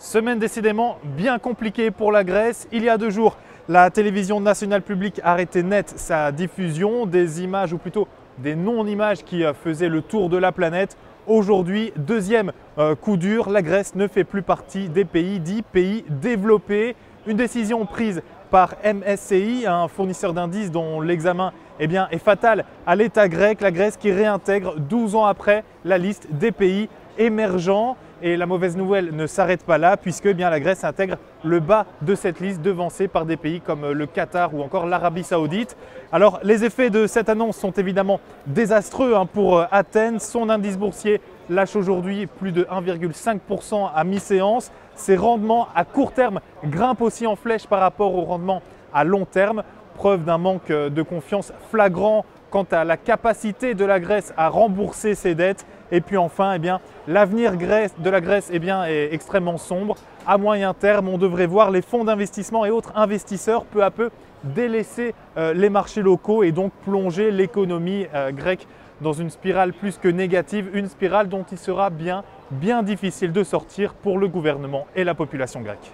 Semaine décidément bien compliquée pour la Grèce. Il y a deux jours, la télévision nationale publique a arrêté net sa diffusion des images, ou plutôt des non-images qui euh, faisaient le tour de la planète. Aujourd'hui, deuxième euh, coup dur, la Grèce ne fait plus partie des pays dits pays développés. Une décision prise par MSCI, un fournisseur d'indices dont l'examen eh bien, est fatal à l'État grec, la Grèce qui réintègre 12 ans après la liste des pays émergents. Et la mauvaise nouvelle ne s'arrête pas là puisque eh bien, la Grèce intègre le bas de cette liste devancée par des pays comme le Qatar ou encore l'Arabie saoudite. Alors les effets de cette annonce sont évidemment désastreux hein, pour euh, Athènes. Son indice boursier lâche aujourd'hui plus de 1,5% à mi-séance. Ses rendements à court terme grimpent aussi en flèche par rapport aux rendements à long terme, preuve d'un manque euh, de confiance flagrant quant à la capacité de la Grèce à rembourser ses dettes. Et puis enfin, eh l'avenir de la Grèce eh est extrêmement sombre. À moyen terme, on devrait voir les fonds d'investissement et autres investisseurs peu à peu délaisser euh, les marchés locaux et donc plonger l'économie euh, grecque dans une spirale plus que négative, une spirale dont il sera bien, bien difficile de sortir pour le gouvernement et la population grecque.